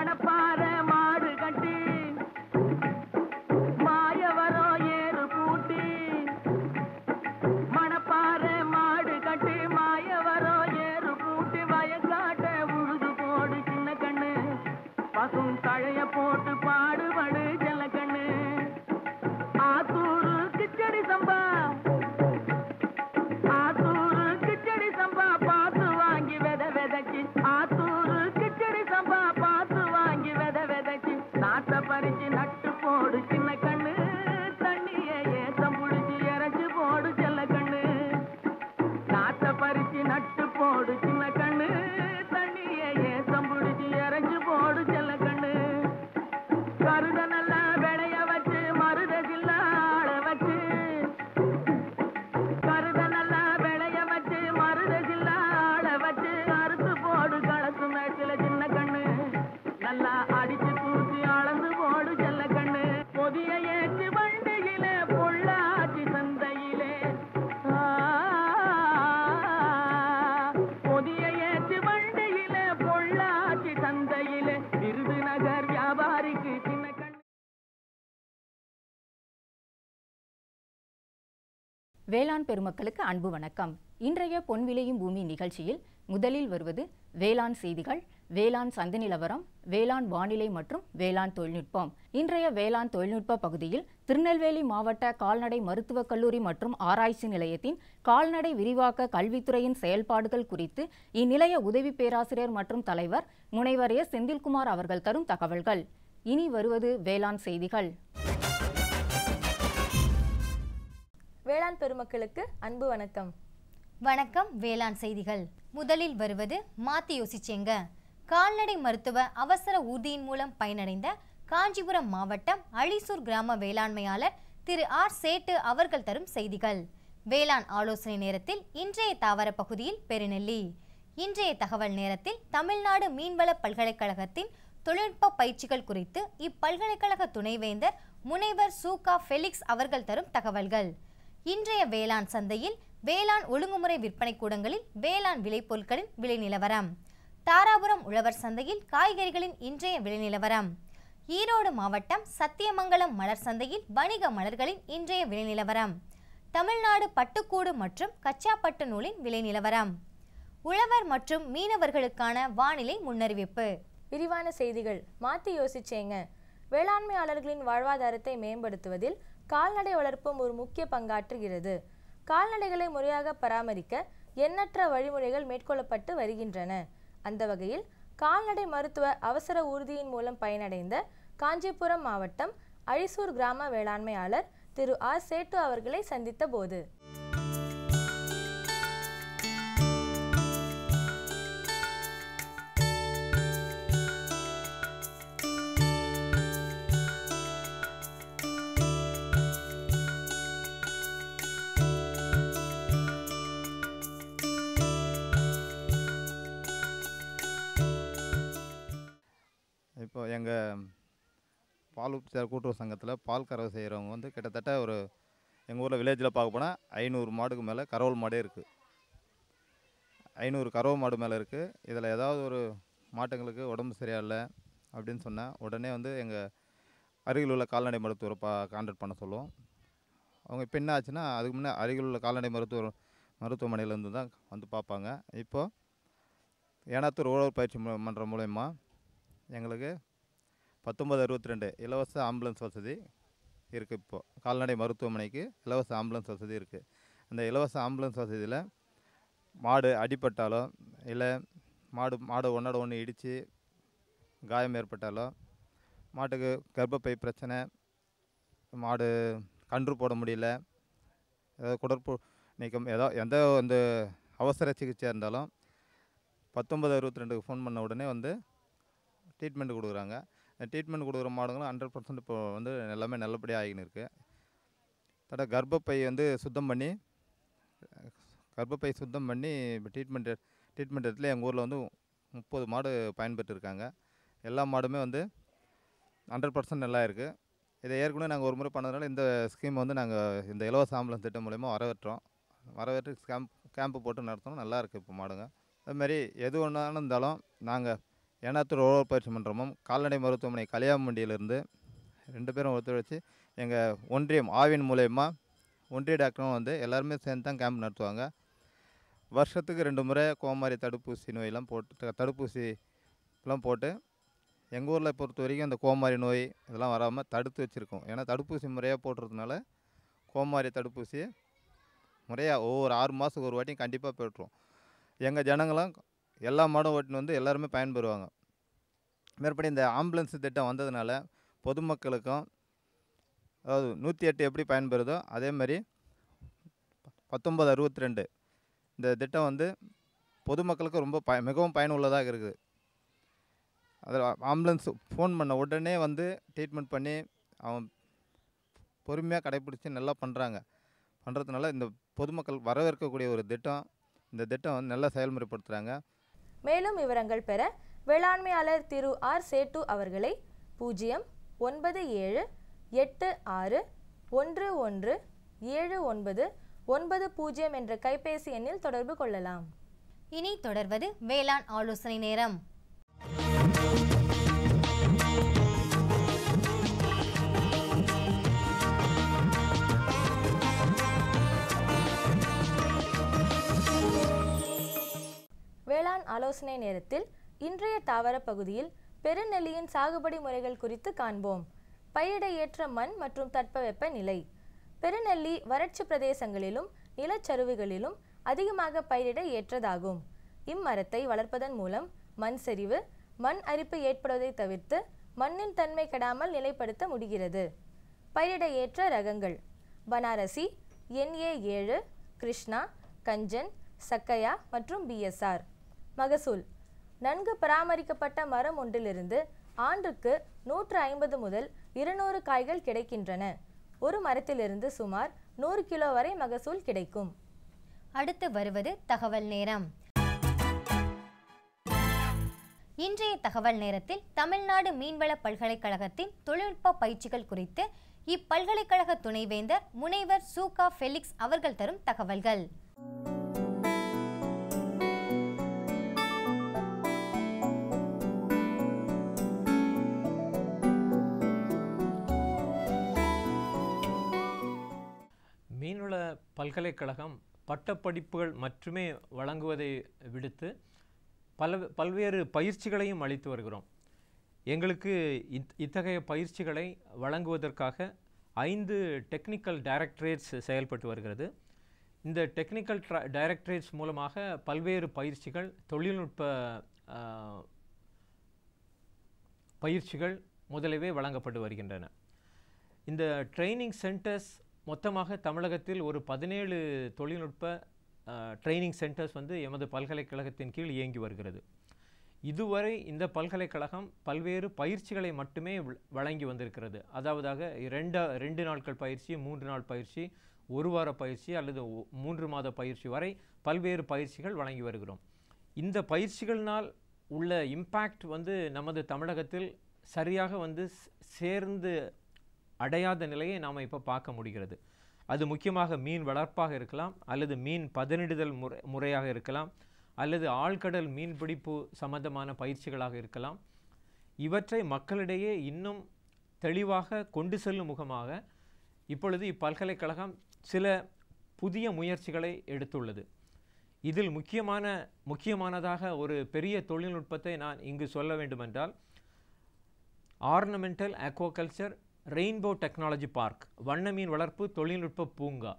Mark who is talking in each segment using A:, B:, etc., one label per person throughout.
A: மணப்பாற
B: பெருமக்களுக்கு அன்பு வணக்கம். இன்றைய பொன் விளையும் பூமி நிகழ்ச்சியில் முதலில் வருவது வேளாண் செய்திகள் வேளாண் சந்தை நிலவரம் வேளாண் வானிலை மற்றும் வேளாண் தொழில்நுட்பம். இன்றைய வேளாண் தொழில்நுட்ப பகுதியில் திருநெல்வேலி மாவட்ட கால்நடை மருத்துவக் கல்லூரி மற்றும் ஆராய்ச்சி நிலையத்தின் கால்நடை விரிவாக்க கல்வித்துறையின் செயல்பாடுகள் குறித்து இந்நிலைய உதவி பேராசிரியர் மற்றும் தலைவர் முனைவர் எஸ் செந்தில்குமார் அவர்கள் தரும் தகவல்கள். இனி வருவது வேளாண் செய்திகள்.
C: வேளாண் பெருமக்களுக்கு அன்பு வணக்கம்.
D: வணக்கம் வேளாண் செய்திகள். முதலில் வருவது மாத்தி யோசிச்சேங்க. கால்நடை மருத்துவ அவசர ஊர்தியின் மூலம் பயனடைந்த காஞ்சிபுரம் மாவட்டம் அழிசூர் கிராம வேளாண்மையாளர் திரு ஆர். சேட்டு அவர்கள் தரும் செய்திகள். வேளாண் ஆலோசனை நேரத்தில் இன்றைய தாவர பகுதியில் பெருநெல்லி. இன்றைய தகவல் நேரத்தில் தமிழ்நாடு மீன்வள பல்கலைக்கழகத்தின் தொழில்நுட்ப பயிற்சிகள் குறித்து இப்பல்கலைக்கழக துணைவேந்தர் முனைவர் சூகா ஃபெலிக்ஸ் அவர்கள் தரும் தகவல்கள். இன்றைய வேளாண் சந்தையில் வேளாண் ஒழுங்குமுறை விற்பனை கூடங்களில் வேளாண் விளைபொருட்களின் விலை நிலவரம். தாராபுரம் உழவர் சந்தையில் காய்கறிகளின் இன்றைய விலை நிலவரம். ஈரோடு மாவட்டம் சத்தியமங்கலம் மலர் சந்தையில் வணிக மலர்களின் இன்றைய விலை நிலவரம். தமிழ்நாடு பட்டுக்கூடு மற்றும் கச்சா பட்டு நூலின் விலை நிலவரம். உழவர் மற்றும் மீனவர்களுக்கான வானிலை முன்னறிவிப்பு.
C: விரிவான செய்திகள். மாத்தி யோசிச்சேங்க. வேளாண்மையாளர்களின் வாழ்வாதாரத்தை மேம்படுத்துவதில் கால்நடை வளர்ப்பும் ஒரு முக்கிய பங்காற்றுகிறது. கால்நடைகளை முறையாக பராமரிக்க எண்ணற்ற வழிமுறைகள் மேற்கொள்ளப்பட்டு வருகின்றன. அந்த வகையில் கால்நடை மருத்துவ அவசர ஊர்தியின் மூலம் பயனடைந்த காஞ்சிபுரம் மாவட்டம் அழிசூர் கிராம வேளாண்மையாளர் திரு ஆர் சேட்டு அவர்களை சந்தித்த போது
E: எங்கள் பால் உற்பத்தியாளர் கூட்டுறவு சங்கத்தில் பால் கறவை செய்கிறவங்க வந்து கிட்டத்தட்ட ஒரு எங்கள் ஊரில் வில்லேஜில் பார்க்க போனால் ஐநூறு மாடுக்கு மேலே கறவல் மாடே இருக்குது ஐநூறு கறவை மாடு மேலே இருக்குது இதில் ஏதாவது ஒரு மாட்டுங்களுக்கு உடம்பு சரியில்லை அப்படின்னு சொன்னால் உடனே வந்து எங்கள் அருகில் உள்ள கால்நடை மருத்துவரை பா கான்டாக்ட் பண்ண சொல்லுவோம். அவங்க இப்போ என்ன ஆச்சுன்னா அதுக்கு முன்னே அருகில் உள்ள கால்நடை மருத்துவர் மருத்துவமனையிலேருந்து தான் வந்து பார்ப்பாங்க. இப்போது ஏனாத்தூர் உழவர் பயிற்சி மன்றம் மூலயமா எங்களுக்கு பத்தொம்பது அறுபத்தி ரெண்டு இலவச ஆம்புலன்ஸ் வசதி இருக்குது இப்போது கால்நடை மருத்துவமனைக்கு இலவச ஆம்புலன்ஸ் வசதி இருக்குது அந்த இலவச ஆம்புலன்ஸ் வசதியில் மாடு அடிபட்டாலோ இல்லை மாடு மாடு ஒன்றோட ஒன்று இடித்து காயம் ஏற்பட்டாலோ மாட்டுக்கு கர்ப்பப்பை பிரச்சனை மாடு கன்று போட முடியல ஏதாவது குடற்பு நீக்கம் ஏதோ எந்த அந்த அவசர சிகிச்சையாக இருந்தாலும் பத்தொம்பது அறுபத்தி ரெண்டுக்கு ஃபோன் பண்ண உடனே வந்து ட்ரீட்மெண்ட் கொடுக்குறாங்க. ட்ரீட்மெண்ட் கொடுக்குற மாடுங்களும் ஹண்ட்ரட் பர்சன்ட் இப்போ வந்து எல்லாமே நல்லபடியாக ஆகின்னு இருக்குது தட கர்ப்பப்பை வந்து சுத்தம் பண்ணி கர்ப்பப்பை சுத்தம் பண்ணி இப்போ ட்ரீட்மெண்ட் ட்ரீட்மெண்ட் இடத்துல எங்கள் ஊரில் வந்து முப்பது மாடு பயன்பெற்று இருக்காங்க எல்லா மாடுமே வந்து ஹண்ட்ரட் பர்சன்ட் நல்லா இருக்குது இதை ஏற்கனவே நாங்கள் ஒரு முறை பண்ணதுனால இந்த ஸ்கீம் வந்து நாங்கள் இந்த இலவச ஆம்புலன்ஸ் திட்டம் மூலயமா வரவேற்றோம். வரவேற்று கேம்ப் கேம்ப்பு போட்டு நடத்தணும். நல்லா இருக்குது இப்போ மாடுங்க. அதுமாரி எது ஒன்றாலும் இருந்தாலும் நாங்கள் ஏனாத்தூர் உழவர் பயிற்சி மன்றமும் கால்நடை மருத்துவமனை கலியாமண்டியிலிருந்து ரெண்டு பேரும் ஒத்துழைச்சு எங்கள் ஒன்றியம் ஆவின் மூலயமா ஒன்றிய டாக்டரும் வந்து எல்லாருமே சேர்ந்து தான் கேம்ப் நடத்துவாங்க. வருஷத்துக்கு ரெண்டு முறை கோமாரி தடுப்பூசி நோயெல்லாம் போட்டு தடுப்பூசிலாம் போட்டு எங்கள் ஊரில் பொறுத்த வரைக்கும் இந்த கோமாரி நோய் இதெல்லாம் வராமல் தடுத்து வச்சுருக்கோம். ஏன்னா தடுப்பூசி முறையாக போடுறதுனால கோமாரி தடுப்பூசியை முறையாக ஒவ்வொரு ஆறு மாதத்துக்கு ஒரு வாட்டியும் கண்டிப்பாக போட்டுருவோம். எங்கள் ஜனங்களும் எல்லா மாடும் ஓட்டின்னு வந்து எல்லாருமே பயன்பெறுவாங்க. மேற்படி இந்த ஆம்புலன்ஸ் திட்டம் வந்ததுனால பொதுமக்களுக்கும் அதாவது நூற்றி எட்டு எப்படி பயன்பெறுதோ அதே மாதிரி பத்தொம்பது அறுபத்தி ரெண்டு இந்த திட்டம் வந்து பொதுமக்களுக்கு ரொம்ப பய மிகவும் பயனுள்ளதாக இருக்குது. அதில் ஆம்புலன்ஸ் ஃபோன் பண்ண உடனே வந்து ட்ரீட்மெண்ட் பண்ணி அவன் பொறுமையாக கடைப்பிடிச்சி நல்லா பண்ணுறாங்க பண்ணுறதுனால இந்த பொதுமக்கள் வரவேற்கக்கூடிய ஒரு திட்டம் இந்த திட்டம் வந்து நல்லா செயல்முறைப்படுத்துகிறாங்க
C: மேலும் விவரங்கள் பெற வேளாண்மையாளர் திரு ஆர் சேட்டு அவர்களை பூஜ்ஜியம் ஒன்பது ஏழு எட்டு ஆறு ஒன்று ஒன்று ஏழு ஒன்பது ஒன்பது பூஜ்ஜியம் என்ற கைபேசி எண்ணில் தொடர்பு கொள்ளலாம்.
D: இனி தொடர்வது வேளாண் ஆலோசனை நேரம்.
C: வேளாண் ஆலோசனை நேரத்தில் இன்றைய தாவர பகுதியில் பெருநெல்லியின் சாகுபடி முறைகள் குறித்து காண்போம். பயிரிட ஏற்ற மண் மற்றும் தட்பவெப்ப நிலை. பெருநெல்லி வறட்சி பிரதேசங்களிலும் நிலச்சரிவுகளிலும் அதிகமாக பயிரிட ஏற்றதாகும். இம்மரத்தை வளர்ப்பதன் மூலம் மண் சரிவு மண் அரிப்பு ஏற்படுவதை தவிர்த்து மண்ணின் தன்மை கெடாமல் நிலைப்படுத்த முடிகிறது. பயிரிட ஏற்ற ரகங்கள். பனாரசி என்ஏ ஏழு கிருஷ்ணா கஞ்சன் சக்கையா மற்றும் பிஎஸ்ஆர் மகசூல். நன்கு பராமரிக்கப்பட்ட மரம் ஒன்றிலிருந்து ஆண்டுக்கு நூற்று ஐம்பது முதல் இருநூறு காய்கள் கிடைக்கின்றன. ஒரு மரத்திலிருந்து சுமார் நூறு கிலோ வரை மகசூல் கிடைக்கும்.
D: அடுத்து வருவது தகவல் நேரம். இன்றைய தகவல் நேரத்தில் தமிழ்நாடு மீன்வள பல்கலைக்கழகத்தின் தொழில்நுட்ப பயிற்சிகள் குறித்து இப்பல்கலைக்கழக துணைவேந்தர் முனைவர் சூகா ஃபெலிக்ஸ் அவர்கள் தரும் தகவல்கள்.
F: பல்கலைக்கழகம் பட்டப்படிப்புகள் மட்டுமே வழங்குவதை விடுத்து பல பல்வேறு பயிற்சிகளையும் அளித்து வருகிறோம். எங்களுக்கு இத் இத்தகைய பயிற்சிகளை வழங்குவதற்காக ஐந்து டெக்னிக்கல் டைரக்டரேட்ஸ் செயல்பட்டு வருகிறது. இந்த டெக்னிக்கல் டைரக்டரேட்ஸ் மூலமாக பல்வேறு பயிற்சிகள் தொழில்நுட்ப பயிற்சிகள் முதலவே வழங்கப்பட்டு வருகின்றன. இந்த ட்ரைனிங் சென்டர்ஸ் மொத்தமாக தமிழகத்தில் ஒரு பதினேழு தொழில்நுட்ப ட்ரைனிங் சென்டர்ஸ் வந்து எமது பல்கலைக்கழகத்தின் கீழ் இயங்கி வருகிறது. இதுவரை இந்த பல்கலைக்கழகம் பல்வேறு பயிற்சிகளை மட்டுமே வழங்கி வந்திருக்கிறது. அதாவதாக ரெண்டு ரெண்டு நாட்கள் பயிற்சி மூன்று நாள் பயிற்சி ஒரு வார பயிற்சி அல்லது மூன்று மாத பயிற்சி வரை பல்வேறு பயிற்சிகள் வழங்கி வருகிறோம். இந்த பயிற்சிகளினால் உள்ள இம்பேக்ட் வந்து நமது தமிழகத்தில் சரியாக வந்து சேர்ந்து அடையாத நிலையை நாம் இப்போ பார்க்க முடிகிறது. அது முக்கியமாக மீன் வளர்ப்பாக இருக்கலாம் அல்லது மீன் பதனிடுதல் முறை முறையாக இருக்கலாம் அல்லது ஆழ்கடல் மீன்பிடிப்பு சம்பந்தமான பயிற்சிகளாக இருக்கலாம். இவற்றை மக்களிடையே இன்னும் தெளிவாக கொண்டு செல்லும் முகமாக இப்பொழுது இப்பல்கலைக்கழகம் சில புதிய முயற்சிகளை எடுத்துள்ளது. இதில் முக்கியமான முக்கியமானதாக ஒரு பெரிய தொழில்நுட்பத்தை நான் இங்கு சொல்ல வேண்டுமென்றால் ornamental aquaculture rainbow technology park வண்ணமீன் வளர்ப்பு தொழில்நுட்ப பூங்கா.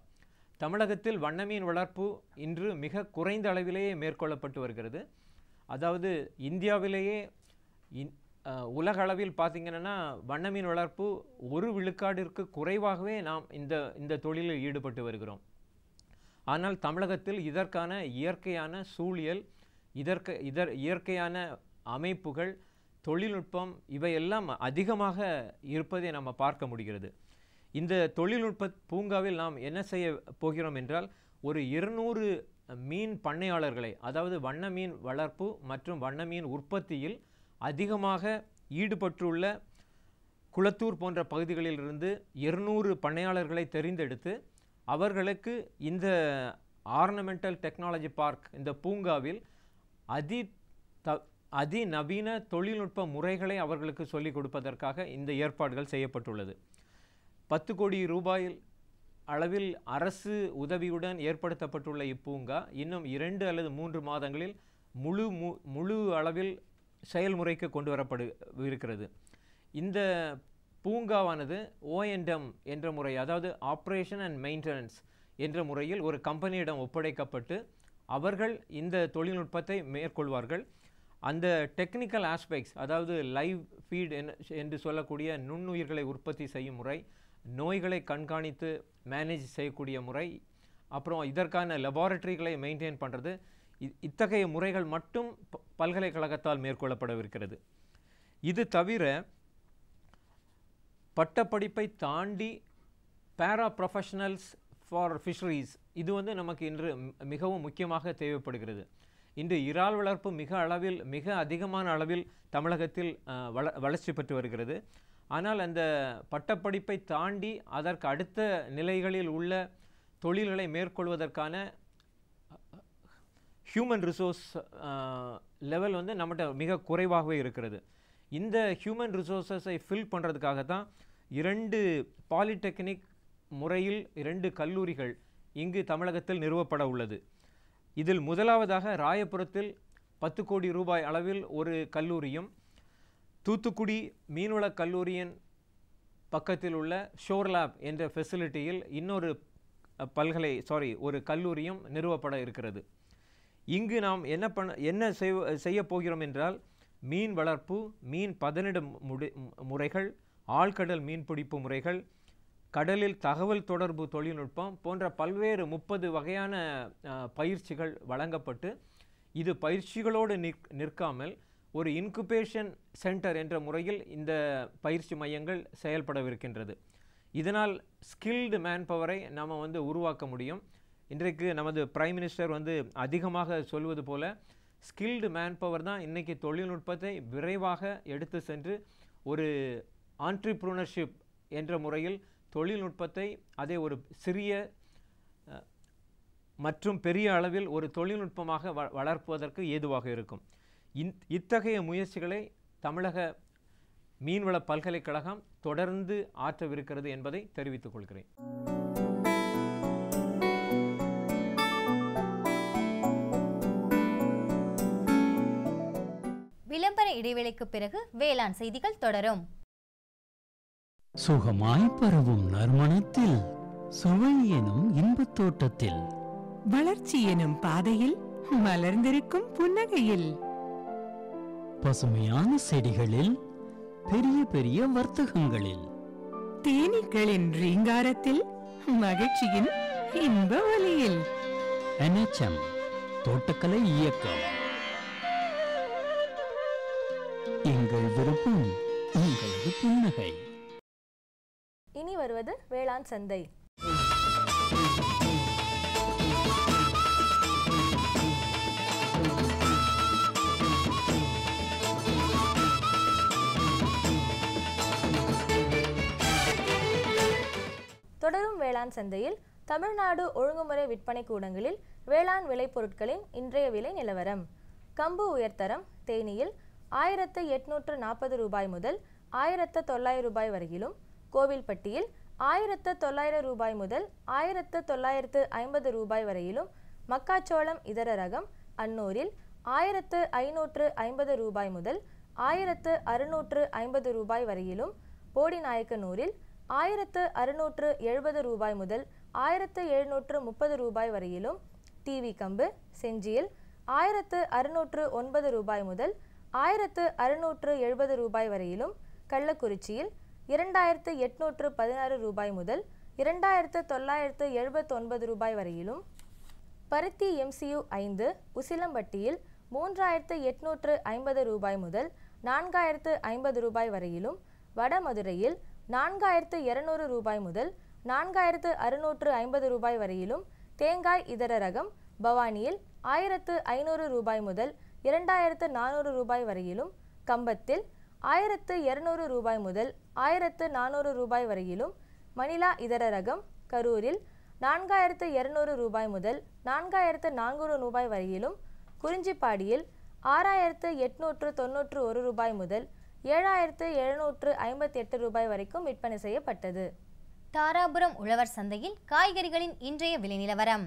F: தமிழகத்தில் வண்ணமீன் வளர்ப்பு இன்று மிக குறைந்த அளவிலேயே மேற்கொள்ளப்பட்டு வருகிறது. அதாவது இந்தியாவிலேயே இன் உலக அளவில் பார்த்திங்கன்னா வண்ணமீன் வளர்ப்பு ஒரு விழுக்காடிற்கு குறைவாகவே நாம் இந்த இந்த தொழிலில் ஈடுபட்டு வருகிறோம். ஆனால் தமிழகத்தில் இதற்கான இயற்கையான சூழியல் இதற்கு இதர் இயற்கையான அமைப்புகள் தொழில்நுட்பம் இவையெல்லாம் அதிகமாக இருப்பதை நம்ம பார்க்க முடிகிறது. இந்த தொழில்நுட்ப பூங்காவில் நாம் என்ன செய்ய போகிறோம் என்றால் ஒரு இருநூறு மீன் பண்ணையாளர்களை அதாவது வண்ண மீன் வளர்ப்பு மற்றும் வண்ண மீன் உற்பத்தியில் அதிகமாக ஈடுபட்டுள்ள குளத்தூர் போன்ற பகுதிகளிலிருந்து இருநூறு பண்ணையாளர்களை தெரிந்தெடுத்து அவர்களுக்கு இந்த ஆர்னமெண்டல் டெக்னாலஜி பார்க் இந்த பூங்காவில் அதி த அதிநவீன தொழில்நுட்ப முறைகளை அவர்களுக்கு சொல்லிக் கொடுப்பதற்காக இந்த ஏற்பாடுகள் செய்யப்பட்டுள்ளது. பத்து கோடி ரூபாயில் அளவில் அரசு உதவியுடன் ஏற்படுத்தப்பட்டுள்ள இப்பூங்கா இன்னும் இரண்டு அல்லது மூன்று மாதங்களில் முழு மு- முழு அளவில் செயல்முறைக்கு கொண்டு வரப்படு இருக்கிறது. இந்த பூங்காவானது ஓஎன்டம் என்ற முறை அதாவது ஆப்ரேஷன் அண்ட் மெயின்டெனன்ஸ் என்ற முறையில் ஒரு கம்பெனியிடம் ஒப்படைக்கப்பட்டு அவர்கள் இந்த தொழில்நுட்பத்தை மேற்கொள்வார்கள். அந்த டெக்னிக்கல் ஆஸ்பெக்ட்ஸ் அதாவது லைவ் ஃபீட் என்று சொல்லக்கூடிய நுண்ணுயிர்களை உற்பத்தி செய்யும் முறை நோய்களை கண்காணித்து மேனேஜ் செய்யக்கூடிய முறை அப்புறம் இதற்கான லெபார்ட்டரிகளை மெயின்டைன் பண்ணுறது இத்தகைய முறைகள் மட்டும் ப- பல்கலைக்கழகத்தால் மேற்கொள்ளப்படவிருக்கிறது. இது தவிர பட்டப்படிப்பை தாண்டி பேரா ப்ரொஃபஷனல்ஸ் ஃபார் ஃபிஷரிஸ் இது வந்து நமக்கு இன்று மிகவும் முக்கியமாக தேவைப்படுகிறது. இன்று இறால் வளர்ப்பு மிக அளவில் மிக அதிகமான அளவில் தமிழகத்தில் வள வளர்ச்சி பெற்று வருகிறது. ஆனால் அந்த பட்டப்படிப்பை தாண்டி அதற்கு அடுத்த நிலைகளில் உள்ள தொழில்களை மேற்கொள்வதற்கான ஹியூமன் ரிசோர்ஸ் லெவல் வந்து நம்மகிட்ட மிக குறைவாகவே இருக்கிறது. இந்த ஹியூமன் ரிசோர்ஸஸை ஃபில் பண்ணுறதுக்காக தான் இரண்டு பாலிடெக்னிக் முறையில் இரண்டு கல்லூரிகள் இங்கு தமிழகத்தில் நிறுவப்பட உள்ளது. இதில் முதலாவதாக ராயபுரத்தில் பத்து கோடி ரூபாய் அளவில் ஒரு கல்லூரியும் தூத்துக்குடி மீன்வளக் கல்லூரியின் பக்கத்தில் உள்ள ஷோர் லேப் என்ற ஃபெசிலிட்டியில் இன்னொரு பல்கலை சாரி ஒரு கல்லூரியும் நிறுவப்பட இருக்கிறது. இங்கு நாம் என்ன பண்ண என்ன செய் செய்ய போகிறோம் என்றால் மீன் வளர்ப்பு மீன் பதனிடும் முடி முறைகள் ஆழ்கடல் மீன்பிடிப்பு முறைகள் கடலில் தகவல் தொடர்பு தொழில்நுட்பம் போன்ற பல்வேறு முப்பது வகையான பயிற்சிகள் வழங்கப்பட்டு இது பயிற்சிகளோடு நிற் நிற்காமல் ஒரு இன்குபேஷன் சென்டர் என்ற முறையில் இந்த பயிற்சி மையங்கள் செயல்படவிருக்கின்றது. இதனால் ஸ்கில்டு மேன் பவரை நாம் வந்து உருவாக்க முடியும். இன்றைக்கு நமது பிரைம் மினிஸ்டர் வந்து அதிகமாக சொல்வது போல ஸ்கில்டு மேன் பவர் தான் இன்றைக்கி தொழில்நுட்பத்தை விரைவாக எடுத்து சென்று ஒரு ஆண்ட்ரிப்ரூனர்ஷிப் என்ற முறையில் தொழில்நுட்பத்தை அதை ஒரு சிறிய மற்றும் பெரிய அளவில் ஒரு தொழில்நுட்பமாக வ வளர்ப்பதற்கு ஏதுவாக இருக்கும். இந் இத்தகைய முயற்சிகளை தமிழக மீன்வள பல்கலைக்கழகம் தொடர்ந்து ஆற்றவிருக்கிறது என்பதை தெரிவித்துக் கொள்கிறேன்.
D: விளம்பர இடைவேளைக்கு பிறகு வேளாண் செய்திகள் தொடரும்.
G: சுகமாய் பரவும் நறுமணத்தில் சுவை எனும் இன்பத் தோட்டத்தில்.
H: வளர்ச்சி எனும் பாதையில் மலர்ந்திருக்கும் புன்னகையில்.
G: பசுமையான செடிகளில் பெரிய பெரிய வர்த்தகங்களில்.
H: தேனீக்களின் ரீங்காரத்தில் மகிழ்ச்சியின் இன்ப ஒலியில்
G: NHM தோட்டக்கலை இயக்கம். எங்கள் விருப்பம் உங்களது புன்னகை.
C: வருவது வேளாண் சந்தை. தொடரும் வேளாண் சந்தையில் தமிழ்நாடு ஒழுங்குமுறை விற்பனை கூடங்களில் வேளாண் விளைபொருட்களின் இன்றைய விலை நிலவரம். கம்பு உயர்தரம் தேனியில் ஆயிரத்து எட்நூற்று நாற்பது ரூபாய் முதல் ஆயிரத்து தொள்ளாயிரம் ரூபாய் வரையிலும் கோவில்பட்டியில் ஆயிரத்து தொள்ளாயிரம் ரூபாய் முதல் ஆயிரத்து தொள்ளாயிரத்து ஐம்பது ரூபாய் வரையிலும் மக்காச்சோளம் இதர ரகம் அன்னூரில் ஆயிரத்து ஐநூற்று ஐம்பது ரூபாய் முதல் ஆயிரத்து அறுநூற்று ஐம்பது ரூபாய் வரையிலும் போடிநாயக்கனூரில் ஆயிரத்து அறுநூற்று எழுபது ரூபாய் முதல் ஆயிரத்து எழுநூற்று முப்பது ரூபாய் வரையிலும் டிவி கம்பு செஞ்சியில் ஆயிரத்து அறுநூற்று ஒன்பது ரூபாய் முதல் ஆயிரத்து அறுநூற்று எழுபது ரூபாய் வரையிலும் கள்ளக்குறிச்சியில் இரண்டாயிரத்து எட்நூற்று பதினாறு ரூபாய் முதல் இரண்டாயிரத்து தொள்ளாயிரத்து எழுபத்தொன்பது ரூபாய் வரையிலும் பருத்தி எம்சியு ஐந்து உசிலம்பட்டியில் மூன்றாயிரத்து எட்நூற்று ஐம்பது ரூபாய் முதல் நான்காயிரத்து ஐம்பது ரூபாய் வரையிலும் வடமதுரையில் நான்காயிரத்து இருநூறு ரூபாய் முதல் நான்காயிரத்து அறுநூற்று ஐம்பது ரூபாய் வரையிலும் தேங்காய் இதர ரகம் பவானியில் ஆயிரத்து ஐநூறு ரூபாய் முதல் இரண்டாயிரத்து நானூறு ரூபாய் வரையிலும் கம்பத்தில் ஆயிரத்து இருநூறு ரூபாய் முதல் ஆயிரத்து நானூறு ரூபாய் வரையிலும் மணிலா இதர ரகம் கரூரில் நான்காயிரத்து இருநூறு ரூபாய் முதல் நான்காயிரத்து நானூறு ரூபாய் வரையிலும் குறிஞ்சிப்பாடியில் ஆறாயிரத்து எட்நூற்று தொன்னூற்று ஒரு ரூபாய் முதல் ஏழாயிரத்து எழுநூற்று ஐம்பத்தி எட்டு ரூபாய் வரைக்கும் விற்பனை செய்யப்பட்டது.
D: தாராபுரம் உழவர் சந்தையில் காய்கறிகளின் இன்றைய விலை நிலவரம்.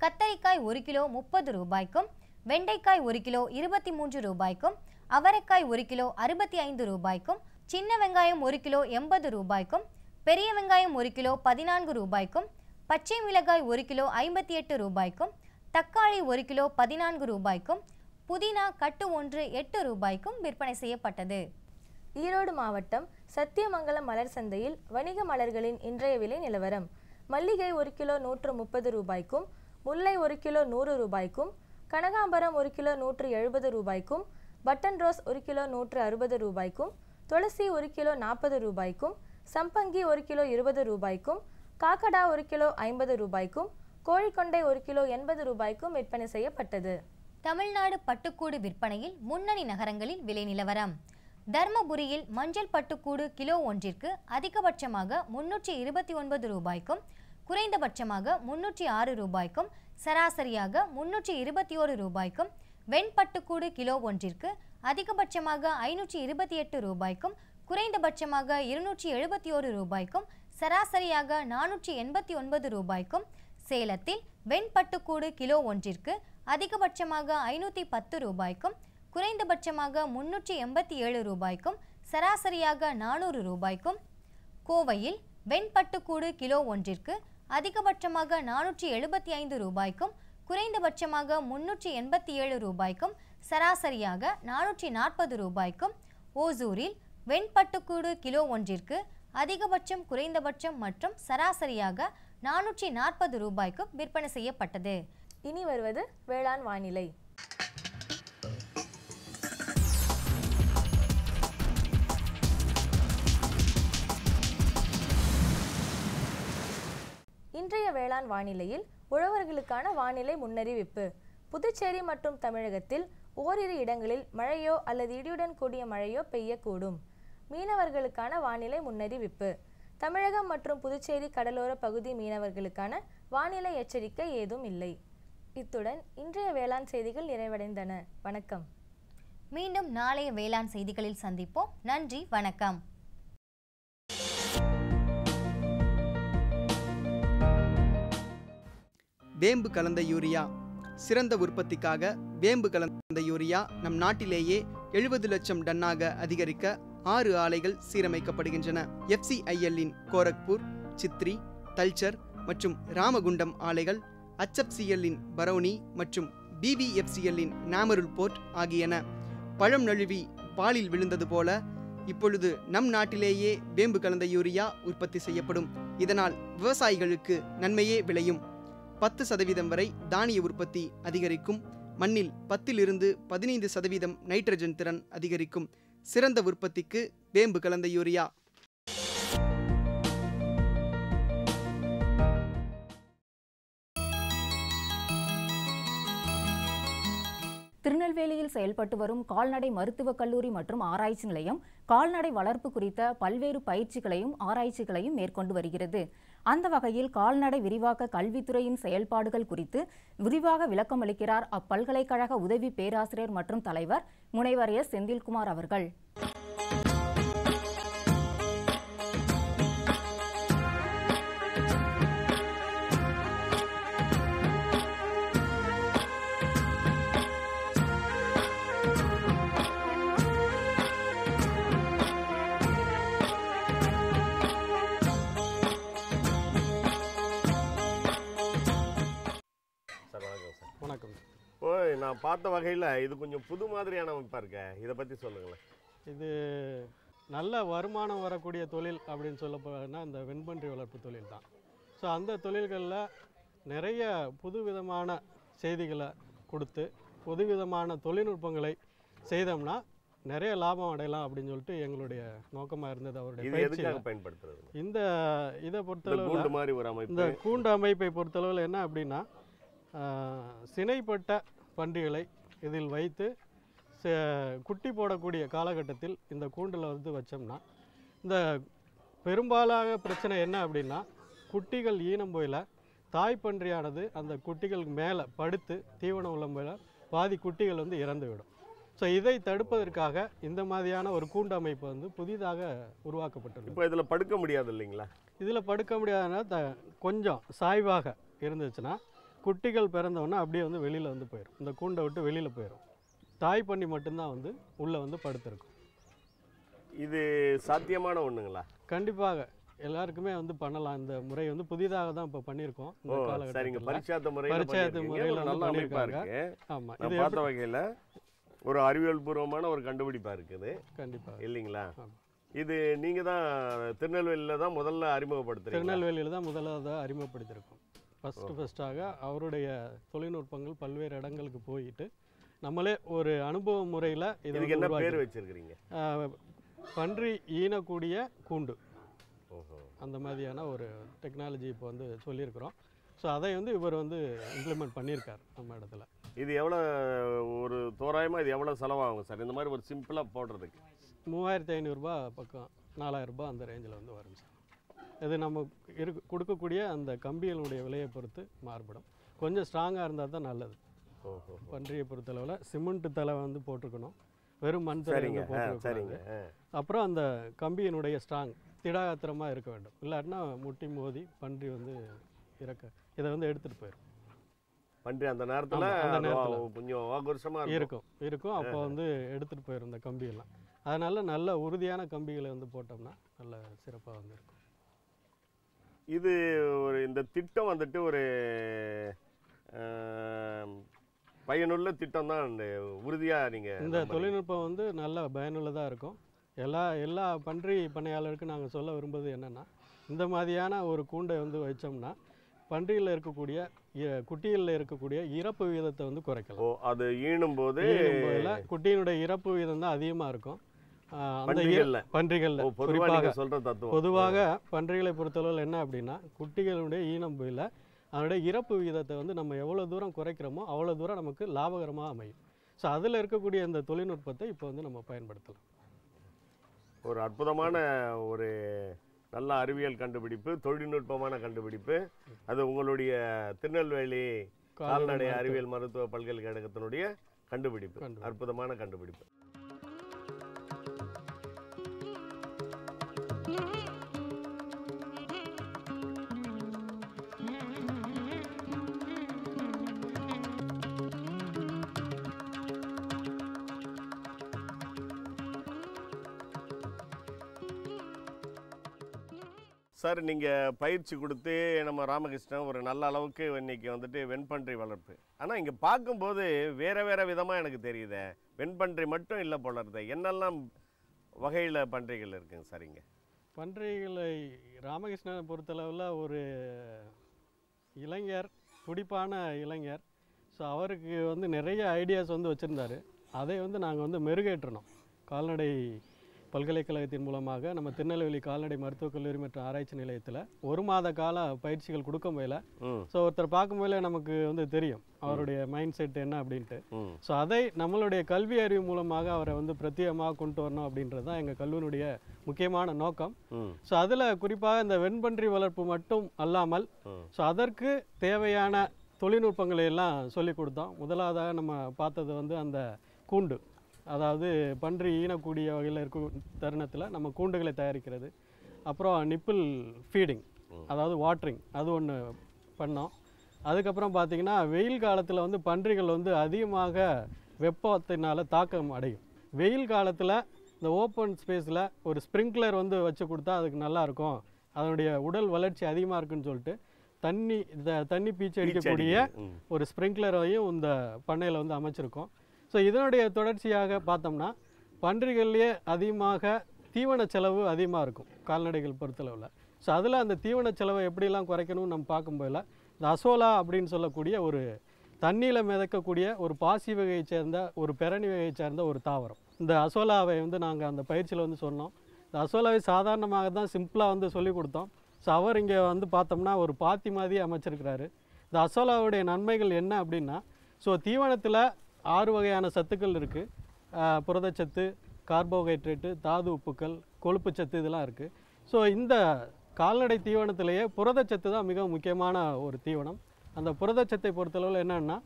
D: கத்தரிக்காய் ஒரு கிலோ முப்பது ரூபாய்க்கும் வெண்டைக்காய் ஒரு கிலோ இருபத்தி மூன்று ரூபாய்க்கும் அவரைக்காய் ஒரு கிலோ அறுபத்தி ஐந்து ரூபாய்க்கும் சின்ன வெங்காயம் ஒரு கிலோ எண்பது ரூபாய்க்கும் பெரிய வெங்காயம் ஒரு கிலோ பதினான்கு ரூபாய்க்கும் பச்சை மிளகாய் ஒரு கிலோ ஐம்பத்தி எட்டு ரூபாய்க்கும் தக்காளி ஒரு கிலோ பதினான்கு ரூபாய்க்கும் புதினா கட்டு ஒன்று எட்டு ரூபாய்க்கும் விற்பனை செய்யப்பட்டது.
C: ஈரோடு மாவட்டம் சத்தியமங்கலம் மலர் சந்தையில் வணிக மலர்களின் இன்றைய விலை நிலவரம். மல்லிகை ஒரு கிலோ நூற்று முப்பது ரூபாய்க்கும் முல்லை ஒரு கிலோ நூறு ரூபாய்க்கும் கனகாம்பரம் ஒரு கிலோ நூற்று எழுபது ரூபாய்க்கும் பட்டன் ரோஸ் ஒரு கிலோ நூற்று அறுபது ரூபாய்க்கும் துளசி ஒரு கிலோ நாற்பது ரூபாய்க்கும் சம்பங்கி ஒரு கிலோ இருபது ரூபாய்க்கும் காக்கடா ஒரு கிலோ ஐம்பது ரூபாய்க்கும் கோழிக்கொண்டை ஒரு கிலோ எண்பது ரூபாய்க்கும் விற்பனை செய்யப்பட்டது.
D: தமிழ்நாடு பட்டுக்கூடு விற்பனையில் முன்னணி நகரங்களில் விலை நிலவரம். தர்மபுரியில் மஞ்சள் பட்டுக்கூடு கிலோ ஒன்றிற்கு அதிகபட்சமாக முன்னூற்றி இருபத்தி ஒன்பது ரூபாய்க்கும் குறைந்தபட்சமாக முன்னூற்றி ஆறு ரூபாய்க்கும் சராசரியாக முன்னூற்றி இருபத்தி ஓரு ரூபாய்க்கும் வெண்பட்டுக்கூடு கிலோ ஒன்றிற்கு அதிகபட்சமாக ஐநூற்றி இருபத்தி எட்டு ரூபாய்க்கும் குறைந்தபட்சமாக இருநூற்றி எழுபத்தி ஓரு ரூபாய்க்கும் சராசரியாக நானூற்றி எண்பத்தி ஒன்பது ரூபாய்க்கும் சேலத்தில் வெண்பட்டுக்கூடு கிலோ ஒன்றிற்கு அதிகபட்சமாக ஐநூற்றி பத்து ரூபாய்க்கும் குறைந்தபட்சமாக முன்னூற்றி எண்பத்தி ஏழு ரூபாய்க்கும் சராசரியாக நானூறு ரூபாய்க்கும் கோவையில் வெண்பட்டுக்கூடு கிலோ ஒன்றிற்கு அதிகபட்சமாக நானூற்றி எழுபத்தி ஐந்து ரூபாய்க்கும் குறைந்தபட்சமாக முன்னூற்றி எண்பத்தி ஏழு ரூபாய்க்கும் சராசரியாக நானூற்றி நாற்பது ரூபாய்க்கும் ஓசூரில் வெண்பட்டுக்கூடு கிலோ ஒன்றிற்கு அதிகபட்சம் குறைந்தபட்சம் மற்றும் சராசரியாக நானூற்றி நாற்பது ரூபாய்க்கும் விற்பனை செய்யப்பட்டது.
C: இனி வருவது வேளாண் வானிலை. இன்றைய வேளாண் வானிலையில் உழவர்களுக்கான வானிலை முன்னறிவிப்பு. புதுச்சேரி மற்றும் தமிழகத்தில் ஓரிரு இடங்களில் மழையோ அல்லது இடியுடன் கூடிய மழையோ பெய்யக்கூடும். மீனவர்களுக்கான வானிலை முன்னறிவிப்பு. தமிழகம் மற்றும் புதுச்சேரி கடலோர பகுதி மீனவர்களுக்கான வானிலை எச்சரிக்கை ஏதும் இல்லை. இத்துடன் இன்றைய வேளாண் செய்திகள் நிறைவடைந்தன. வணக்கம்.
D: மீண்டும் நாளைய வேளாண் செய்திகளில் சந்திப்போம். நன்றி வணக்கம்.
I: வேம்பு கலந்த யூரியா. சிறந்த உற்பத்திக்காக வேம்பு கலந்த யூரியா நம் நாட்டிலேயே எழுபது லட்சம் டன்னாக அதிகரிக்க ஆறு ஆலைகள் சீரமைக்கப்படுகின்றன. எஃப்சிஐஎல்லின் கோரக்பூர் சித்ரி தல்ச்சர் மற்றும் ராமகுண்டம் ஆலைகள் HFCL-இன் பரௌனி மற்றும் பிவிஎஃப்சிஎல்லின் நாமருல் போர்ட் ஆகியன. பழம் நழுவி பாலில் விழுந்தது போல இப்பொழுது நம் நாட்டிலேயே வேம்பு கலந்த யூரியா உற்பத்தி செய்யப்படும். இதனால் விவசாயிகளுக்கு நன்மையே விளையும். பத்து சதவீதம் வரை தானிய உற்பத்தி அதிகரிக்கும். மண்ணில் பத்திலிருந்து பதினைந்து சதவீதம் நைட்ரஜன் திறன் அதிகரிக்கும். சிறந்த உற்பத்திக்கு வேம்பு கலந்த யூரியா.
B: திருநெல்வேலியில் செயல்பட்டு வரும் கால்நடை மருத்துவக் கல்லூரி மற்றும் ஆராய்ச்சி நிலையம் கால்நடை வளர்ப்பு குறித்த பல்வேறு பயிற்சிகளையும் ஆராய்ச்சிகளையும் மேற்கொண்டு வருகிறது. அந்த வகையில் கால்நடை விரிவாக்க கல்வித்துறையின் செயல்பாடுகள் குறித்து விரிவாக விளக்கமளிக்கிறார் அப்பல்கலைக்கழக உதவி பேராசிரியர் மற்றும் தலைவர் முனைவர் எஸ். செந்தில்குமார் அவர்கள்.
J: நான் பார்த்த வகையில் இது கொஞ்சம் புது மாதிரியான அமைப்பாக இருக்கே. இதை பற்றி சொல்லுங்களேன்.
K: இது நல்ல வருமானம் வரக்கூடிய தொழில் அப்படின்னு சொல்ல போனா இந்த வெண்பன்றி வளர்ப்பு தொழில் தான். ஸோ அந்த தொழில்களில் நிறைய புது விதமான செய்திகளை கொடுத்து புது விதமான தொழில்நுட்பங்களை செய்தோம்னா நிறைய லாபம் அடையலாம் அப்படின்னு சொல்லிட்டு எங்களுடைய நோக்கமாக இருந்தது அவருடைய
J: பயன்படுத்துறது?
K: இந்த இதை
J: அமைப்பு.
K: இந்த கூண்டு அமைப்பை பொறுத்தளவில் என்ன அப்படின்னா சினைப்பட்ட பன்றிகளை இதில் வைத்து ச- குட்டி போடக்கூடிய காலகட்டத்தில் இந்த கூண்டில் வந்து வச்சோம்னா இந்த பெரும்பாலாக பிரச்சனை என்ன அப்படின்னா குட்டிகள் ஈனம் போயில தாய்ப்பன்றியானது அந்த குட்டிகளுக்கு மேலே படுத்து தீவனம் உள்ளம்பையில் பாதி குட்டிகள் வந்து இறந்து விடும். ஸோ இதை தடுப்பதற்காக இந்த மாதிரியான ஒரு கூண்டு அமைப்பு வந்து புதிதாக உருவாக்கப்பட்டுள்ளது
J: இப்போ இதில் படுக்க முடியாது இல்லைங்களா?
K: இதில் படுக்க முடியாதுன்னா த கொஞ்சம் சாய்வாக இருந்துச்சுன்னா குட்டிகள் பிறந்தவொன்னே அப்படியே வந்து வெளியில் வந்து போயிடும் இந்த கூண்டை விட்டு வெளியில் போயிடும் தாய் பண்ணி மட்டும்தான் வந்து உள்ளே வந்து படுத்திருக்கும்.
J: இது சாத்தியமான ஒண்ணுங்களா?
K: கண்டிப்பாக. எல்லாருக்குமே வந்து பண்ணலாம். இந்த முறை வந்து புதிதாக தான் இப்போ பண்ணியிருக்கோம். இந்த காலகட்டத்துல.
J: பரிச்சாத்த முறையில்
K: பரிச்சாத்த
J: நல்ல
K: பண்ணியிருக்காங்க. ஆமாம் இது
J: பார்த்த வகையில் ஒரு அறிவியல் பூர்வமான ஒரு கண்டுபிடிப்பா இருக்குது.
K: கண்டிப்பாக
J: இல்லைங்களா? இது நீங்க தான் திருநெல்வேலியில தான் முதல்ல அறிமுகப்படுத்துறீங்க
K: திருநெல்வேலியில் தான் முதலாவதாக அறிமுகப்படுத்தியிருக்கோம் ஃபஸ்ட்டு ஃபஸ்ட்டாக அவருடைய தொழில்நுட்பங்கள் பல்வேறு இடங்களுக்கு போயிட்டு நம்மளே ஒரு அனுபவ முறையில் இதை
J: இதுக்கு என்ன பேர் வச்சிருக்கிறீங்க?
K: பன்றி ஈனக்கூடிய கூண்டு. அந்த மாதிரியான ஒரு டெக்னாலஜி இப்போ வந்து சொல்லியிருக்கிறோம். ஸோ அதை வந்து இவர் வந்து இம்ப்ளிமெண்ட் பண்ணியிருக்கார் நம்ம இடத்துல.
J: இது எவ்வளோ ஒரு தோராயமா இது எவ்வளோ செலவாகும் சார்? இந்த மாதிரி ஒரு சிம்பிளா போடுறதுக்கு.
K: மூவாயிரத்தி ஐநூறுரூபா பக்கம் நாலாயிரரூபா அந்த ரேஞ்சில் வந்து வரும் சார். இது நம்ம இருக்கு கொடுக்கக்கூடிய அந்த கம்பிகளுடைய விலையை பொறுத்து மாறுபடும். கொஞ்சம் ஸ்ட்ராங்காக இருந்தால் தான் நல்லது. பன்றியை பொறுத்தளவில் சிமெண்ட் தலை வந்து போட்டிருக்கணும். வெறும் மண்
J: சரிங்க. சரிங்க.
K: அப்புறம் அந்த கம்பியினுடைய ஸ்ட்ராங் திடாத்திரமாக இருக்க வேண்டும். இல்லாட்டினா முட்டி மோதி பன்றி வந்து இறக்க இதை வந்து எடுத்துகிட்டு போயிடும்
J: பன்றி அந்த நேரத்துல. கொஞ்சம்
K: இருக்கும். இருக்கும் அப்போ வந்து எடுத்துகிட்டு போயிடும் இந்த கம்பியெல்லாம். அதனால நல்ல உறுதியான கம்பிகளை வந்து போட்டோம்னா நல்ல சிறப்பாக வந்து இருக்கும்.
J: இது ஒரு இந்த திட்டம் வந்துட்டு ஒரு பயனுள்ள திட்டம் தான் இந்த உறுதியா நீங்க
K: இந்த. தொழில்நுட்பம் வந்து நல்ல பயனுள்ளதாக இருக்கும். எல்லா எல்லா பன்றி பண்ணையாளருக்கும் நாங்கள் சொல்ல விரும்புவது என்னென்னா இந்த மாதிரியான ஒரு கூண்டை வந்து வச்சோம்னா பன்றியில் இருக்கக்கூடிய குட்டிகளில் இருக்கக்கூடிய இறப்பு விகிதத்தை வந்து குறைக்கலாம்.
J: ஓ அது ஈனும் போது
K: குட்டியினுடைய இறப்பு விகிதம் தான் அதிகமாக இருக்கும். அந்த
J: பொதுவா
K: குறிப்பாக. பொதுவாக பன்றிகளை பொறுத்தளவில் என்ன அப்படின்னா குட்டிகளுடைய ஈனம் போயில அதனுடைய இறப்பு விகிதத்தை வந்து நம்ம எவ்வளோ தூரம் குறைக்கிறோமோ அவ்வளோ தூரம் நமக்கு லாபகரமாக அமையும். ஸோ அதில் இருக்கக்கூடிய இந்த தொழில்நுட்பத்தை இப்போ வந்து நம்ம பயன்படுத்தலாம்.
J: ஒரு அற்புதமான ஒரு நல்ல அறிவியல் கண்டுபிடிப்பு தொழில்நுட்பமான கண்டுபிடிப்பு. அது உங்களுடைய திருநெல்வேலி
K: கால்நடை
J: அறிவியல் மருத்துவ பல்கலைக்கழகத்தினுடைய கண்டுபிடிப்பு. அற்புதமான கண்டுபிடிப்பு. சார் நீங்கள் பயிற்சி கொடுத்து நம்ம ராமகிருஷ்ணன் ஒரு நல்ல அளவுக்கு இன்னைக்கு வந்துட்டு வெண்பன்றி வளர்ப்பு. ஆனால் இங்கே பார்க்கும்போது வேறு வேறு விதமாக எனக்கு தெரியுதே. வெண்பன்றி மட்டும் இல்லை போலருது என்னெல்லாம் வகையில் பன்றிகள் இருக்குங்க சார் இங்கே?
K: பன்றிகளை ராமகிருஷ்ணனை பொறுத்தளவில் ஒரு இளைஞர் துடிப்பான இளைஞர். ஸோ அவருக்கு வந்து நிறைய ஐடியாஸ் வந்து வச்சுருந்தாரு. அதை வந்து நாங்கள் வந்து மெருகேற்றணும். கால்நடை பல்கலைக்கழகத்தின் மூலமாக நம்ம திருநெல்வேலி கால்நடை மருத்துவக் கல்லூரி மற்றும் ஆராய்ச்சி நிலையத்தில் ஒரு மாத கால பயிற்சிகள் கொடுக்கும் போயில. ஸோ ஒருத்தர் பார்க்கும் போயில நமக்கு வந்து தெரியும் அவருடைய மைண்ட் செட் என்ன அப்படின்ட்டு. ஸோ அதை நம்மளுடைய கல்வி அறிவு மூலமாக அவரை வந்து பிரத்யேகமாக கொண்டு வரணும் அப்படின்றது தான் எங்கள் கல்லூரியுடைய முக்கியமான நோக்கம். ஸோ அதில் குறிப்பாக இந்த வெண்பன்றி வளர்ப்பு மட்டும் அல்லாமல். ஸோ அதற்கு தேவையான தொழில்நுட்பங்களை எல்லாம் சொல்லி கொடுத்தோம் முதலாவதாக நம்ம பார்த்தது வந்து அந்த கூண்டு அதாவது பன்றி ஈனக்கூடிய வகையில் இருக்கும் தருணத்தில் நம்ம கூண்டுகளை தயாரிக்கிறது. அப்புறம் நிப்பிள் ஃபீடிங் அதாவது வாட்டரிங் அது ஒன்று பண்ணோம். அதுக்கப்புறம் பார்த்தீங்கன்னா வெயில் காலத்தில் வந்து பன்றிகள் வந்து அதிகமாக வெப்பத்தினால தாக்கம் அடையும். வெயில் காலத்தில் இந்த ஓப்பன் ஸ்பேஸில் ஒரு ஸ்ப்ரிங்க்லர் வந்து வச்சு கொடுத்தா அதுக்கு நல்லா இருக்கும். அதனுடைய உடல் வளர்ச்சி அதிகமாக இருக்குன்னு சொல்லிட்டு தண்ணி இந்த தண்ணி பீச்சு அடிக்கக்கூடிய. ஒரு ஸ்ப்ரிங்க்லரையும் இந்த பண்ணையில் வந்து அமைச்சிருக்கோம். ஸோ இதனுடைய தொடர்ச்சியாக பார்த்தோம்னா பன்றிகள்லேயே அதிகமாக தீவன செலவு அதிகமாக இருக்கும் கால்நடைகள் பொறுத்தளவில். ஸோ அதில் அந்த தீவன செலவை எப்படிலாம் குறைக்கணும்னு நம்ம பார்க்கும்போதில் இந்த அசோலா அப்படின்னு சொல்லக்கூடிய ஒரு தண்ணியில் மிதக்கக்கூடிய ஒரு பாசி வகையை சேர்ந்த ஒரு பெரணி வகையை சேர்ந்த ஒரு தாவரம். இந்த அசோலாவை வந்து நாங்கள் அந்த பயிற்சியில் வந்து சொன்னோம். இந்த அசோலாவை சாதாரணமாக தான் சிம்பிளாக வந்து சொல்லி கொடுத்தோம். ஸோ அவர் இங்கே வந்து பார்த்தோம்னா ஒரு பாத்தி மாதிரி அமைச்சிருக்கிறாரு. இந்த அசோலாவுடைய நன்மைகள் என்ன அப்படின்னா ஸோ தீவனத்தில் ஆறு வகையான சத்துக்கள் இருக்குது புரதச்சத்து கார்போஹைட்ரேட்டு தாது உப்புக்கள் கொழுப்பு சத்து இதெல்லாம் இருக்குது ஸோ இந்த கால்நடை தீவனத்திலேயே புரதச்சத்து தான் மிக முக்கியமான ஒரு தீவனம். அந்த புரதச்சத்தை பொறுத்தளவில் என்னென்னா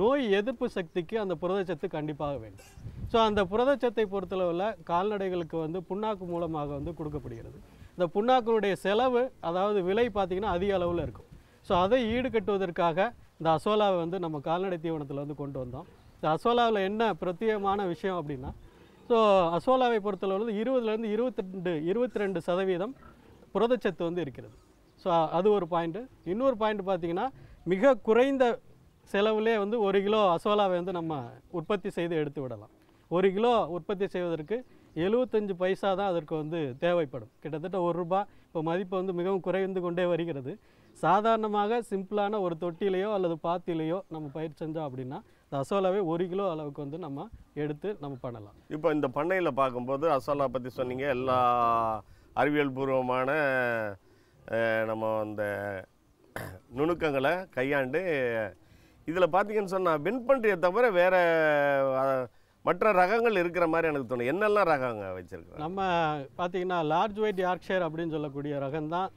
K: நோய் எதிர்ப்பு சக்திக்கு அந்த புரதச்சத்து கண்டிப்பாக வேண்டும். ஸோ அந்த புரதச்சத்தை பொறுத்தளவில் கால்நடைகளுக்கு வந்து புண்ணாக்கு மூலமாக வந்து கொடுக்கப்படுகிறது. இந்த புண்ணாக்கினுடைய செலவு அதாவது விலை பார்த்திங்கன்னா அதிக அளவில் இருக்கும். ஸோ அதை ஈடுகட்டுவதற்காக இந்த அசோலாவை வந்து நம்ம கால்நடை தீவனத்தில் வந்து கொண்டு வந்தோம். அசோலாவில் என்ன பிரத்யேகமான விஷயம் அப்படின்னா ஸோ அசோலாவை பொறுத்தளவு இருபதுலேருந்து இருபத்தி ரெண்டு இருபத்தி ரெண்டு சதவீதம் புரதச்சத்து வந்து இருக்கிறது. ஸோ அது ஒரு பாயிண்ட்டு இன்னொரு பாயிண்ட் பார்த்தீங்கன்னா மிக குறைந்த செலவுலே வந்து ஒரு கிலோ அசோலாவை வந்து நம்ம உற்பத்தி செய்து எடுத்து விடலாம். ஒரு கிலோ உற்பத்தி செய்வதற்கு எழுபத்தஞ்சு பைசா தான் அதற்கு வந்து தேவைப்படும். கிட்டத்தட்ட ஒரு ரூபா. இப்போ மதிப்பு வந்து மிகவும் குறைந்து கொண்டே வருகிறது. சாதாரணமாக சிம்பிளான ஒரு தொட்டிலையோ அல்லது பாத்திலையோ நம்ம பயிர் செஞ்சோம் அப்படின்னா இந்த அசோலாவே ஒரு கிலோ அளவுக்கு வந்து நம்ம எடுத்து நம்ம பண்ணலாம்.
J: இப்போ இந்த பண்ணையில் பார்க்கும்போது அசோலா பற்றி சொன்னீங்க. எல்லா அறிவியல் பூர்வமான நம்ம அந்த நுணுக்கங்களை கையாண்டு இதில் பார்த்தீங்கன்னு சொன்னால் வெண்பன்றியை தவிர வேறு மற்ற ரகங்கள் இருக்கிற மாதிரி எனக்கு தோணும் என்னெல்லாம் ரகங்க வச்சுருக்கோம்
K: நம்ம பார்த்தீங்கன்னா லார்ஜ் ஒயிட் யார்க்ஷயர் அப்படின்னு சொல்லக்கூடிய ரகம் தான்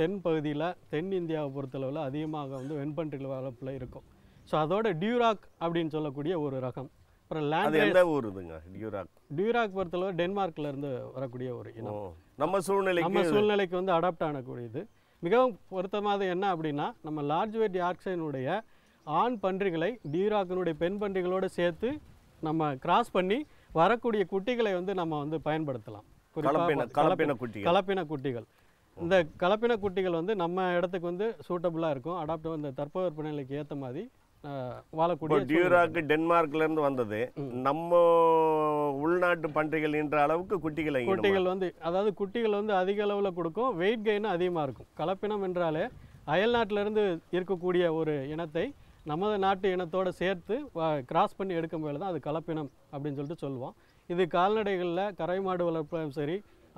K: தென் பகுதியில் தென் இந்தியாவை பொறுத்தளவில் அதிகமாக வந்து வெண்பன்றிகள் வளர்ப்பில் இருக்கும். ஸோ அதோட டியூராக் அப்படின்னு சொல்லக்கூடிய ஒரு ரகம். அப்புறம் லேண்ட்
J: எந்த ஊர் இதுங்க? டியூராக்
K: டியூராக் பொறுத்தளவு டென்மார்க்ல இருந்து வரக்கூடிய ஒரு இனம்.
J: நம்ம சூழ்நிலைக்கு
K: நம்ம சூழ்நிலைக்கு வந்து அடாப்ட் ஆனக்கூடியது. மிகவும் பொருத்தமானது என்ன அப்படின்னா நம்ம லார்ஜ் வெயிட் யார்க்ஷனுடைய ஆண் பன்றிகளை டியூராக்கினுடைய பெண் பன்றிகளோடு சேர்த்து நம்ம கிராஸ் பண்ணி வரக்கூடிய குட்டிகளை வந்து நம்ம வந்து பயன்படுத்தலாம்.
J: கலப்பின- குட்டிகள்.
K: இந்த கலப்பின குட்டிகள் வந்து நம்ம இடத்துக்கு வந்து சூட்டபுளாக இருக்கும். அடாப்ட் இந்த தட்பவெப்பநிலைக்கு ஏற்ற மாதிரி வாழக்கூடிய
J: டியூராக்கு டென்மார்க்ல இருந்து வந்தது. நம்ம உள்நாட்டு பன்றிகள் என்ற அளவுக்கு குட்டிகளை?
K: குட்டிகள் வந்து அதாவது குட்டிகள் வந்து அதிக அளவில் கொடுக்கும் வெயிட் கெயின் அதிகமாக இருக்கும். கலப்பினம் என்றாலே அயல் நாட்டிலிருந்து இருக்கக்கூடிய ஒரு இனத்தை நமது நாட்டு இனத்தோட சேர்த்து கிராஸ் பண்ணி எடுக்கும் போது தான் அது கலப்பினம் அப்படின்னு சொல்லிட்டு சொல்லுவோம். இது கால்நடைகளில் கரை மாடு வளர்ப்பாலும் சரி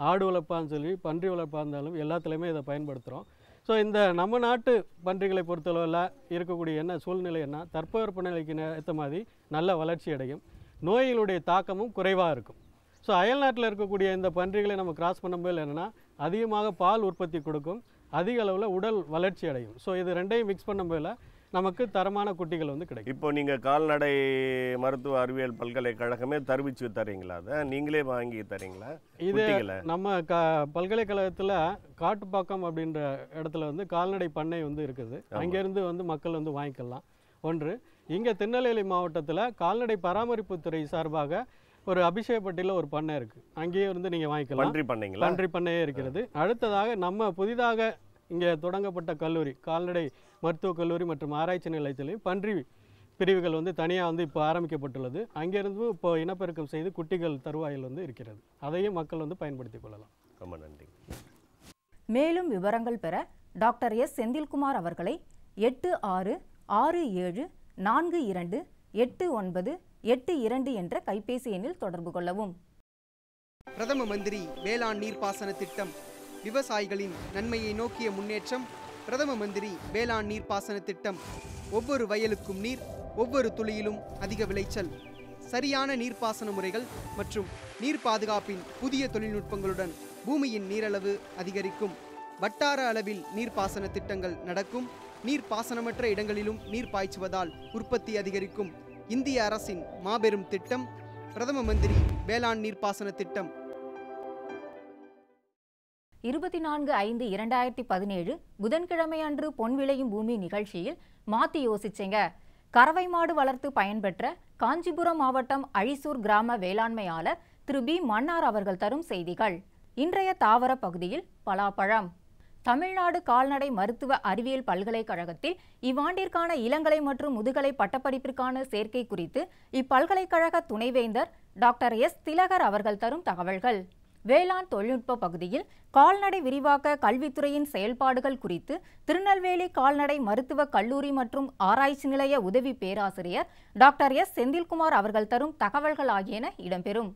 K: ஆடு வளர்ப்பாலும் சரி பன்றி வளர்ப்பாக இருந்தாலும் எல்லாத்துலேயுமே இதை பயன்படுத்துகிறோம் ஸோ இந்த நம்ம நாட்டு பன்றிகளை பொறுத்தளவில் இருக்கக்கூடிய என்ன சூழ்நிலை என்ன? தட்பவெப்பநிலைக்கு ஏற்ற மாதிரி நல்ல வளர்ச்சி அடையும். நோய்களுடைய தாக்கமும் குறைவாக இருக்கும். ஸோ அயல் நாட்டில் இருக்கக்கூடிய இந்த பன்றிகளை நம்ம கிராஸ் பண்ணும்போது என்னென்னா அதிகமாக பால் உற்பத்தி கொடுக்கும். அதிக அளவில் உடல் வளர்ச்சி அடையும். ஸோ இது ரெண்டையும் மிக்ஸ் பண்ணும்போது நமக்கு தரமான குட்டிகள் வந்து கிடைக்கும்.
J: இப்போ நீங்க கால்நடை மருத்துவ அறிவியல் பல்கலைக்கழகமே தருவிச்சு தரீங்களா அதை? நீங்களே வாங்கி தரீங்களா?
K: இது நம்ம க பல்கலைக்கழகத்தில் காட்டுப்பாக்கம் அப்படின்ற இடத்துல வந்து கால்நடை பண்ணை வந்து இருக்குது. அங்கேருந்து வந்து மக்கள் வந்து வாங்கிக்கலாம். ஒன்று இங்கே திருநெல்வேலி மாவட்டத்தில் கால்நடை பராமரிப்புத்துறை சார்பாக ஒரு அபிஷேகப்பட்டியில் ஒரு பண்ணை இருக்குது அங்கேயே வந்து நீங்கள் வாங்கிக்கலாம்.
J: பன்றி பண்ணைங்களா?
K: பன்றி பண்ணையே இருக்கிறது. அடுத்ததாக நம்ம புதிதாக இங்கே தொடங்கப்பட்ட கல்லூரி கால்நடை மருத்துவக் கல்லூரி மற்றும் ஆராய்ச்சி நிலையத்திலையும் பன்றி பிரிவுகள் வந்து தனியாக வந்து இப்போ ஆரம்பிக்கப்பட்டுள்ளது. அங்கேருந்து இப்போ இனப்பெருக்கம் செய்து குட்டிகள் தருவாயில் வந்து இருக்கிறது. அதையும் மக்கள் வந்து பயன்படுத்திக் கொள்ளலாம்.
J: ரொம்ப நன்றி.
B: மேலும் விவரங்கள் பெற டாக்டர் எஸ். செந்தில்குமார் அவர்களை எட்டு ஆறு ஆறு ஏழு நான்கு இரண்டு எட்டு ஒன்பது எட்டு இரண்டு என்ற கைபேசி எண்ணில் தொடர்பு கொள்ளவும்.
I: பிரதம மந்திரி வேளாண் நீர்ப்பாசன திட்டம் விவசாயிகளின் நன்மையை நோக்கிய முன்னேற்றம் பிரதம மந்திரி வேளாண் நீர்ப்பாசன திட்டம். ஒவ்வொரு வயலுக்கும் நீர் ஒவ்வொரு துளியிலும் அதிக விளைச்சல். சரியான நீர்ப்பாசன முறைகள் மற்றும் நீர் பாதுகாப்பின் புதிய தொழில்நுட்பங்களுடன் பூமியின் நீரளவு அதிகரிக்கும். வட்டார அளவில் நீர்ப்பாசன திட்டங்கள் நடக்கும். நீர்ப்பாசனமற்ற இடங்களிலும் நீர் பாய்ச்சுவதால் உற்பத்தி அதிகரிக்கும். இந்திய அரசின் மாபெரும் திட்டம் பிரதம மந்திரி வேளாண் நீர்ப்பாசன திட்டம்.
B: இருபத்தி நான்கு ஐந்து இரண்டாயிரத்தி பதினேழு புதன்கிழமை அன்று பொன் விளையும் பூமி நிகழ்ச்சியில் மாத்தி யோசிச்சேங்க. கறவை மாடு வளர்த்து பயன்பெற்ற காஞ்சிபுரம் மாவட்டம் அழிசூர் கிராம வேளாண்மையாளர் திரு பி. மன்னார் அவர்கள் தரும் செய்திகள். இன்றைய தாவர பகுதியில் பலாப்பழம். தமிழ்நாடு கால்நடை மருத்துவ அறிவியல் பல்கலைக்கழகத்தில் இவ்வாண்டிற்கான இளங்கலை மற்றும் முதுகலை பட்டப்படிப்பிற்கான சேர்க்கை குறித்து இப்பல்கலைக்கழக துணைவேந்தர் டாக்டர் எஸ். திலகர் அவர்கள் தரும் தகவல்கள். வேளாண் தொழில்நுட்ப பகுதியில் கால்நடை விரிவாக்க கல்வித்துறையின் செயல்பாடுகள் குறித்து திருநெல்வேலி கால்நடை மருத்துவக் கல்லூரி மற்றும் ஆராய்ச்சி நிலைய உதவி பேராசிரியர் டாக்டர் எஸ். செந்தில்குமார் அவர்கள் தரும் தகவல்கள் ஆகியன இடம்பெறும்.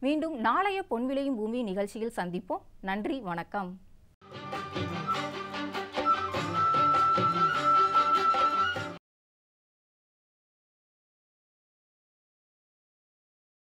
B: மீண்டும் நாளைய பொன்விளையும் பூமி நிகழ்ச்சியில் சந்திப்போம். நன்றி வணக்கம்.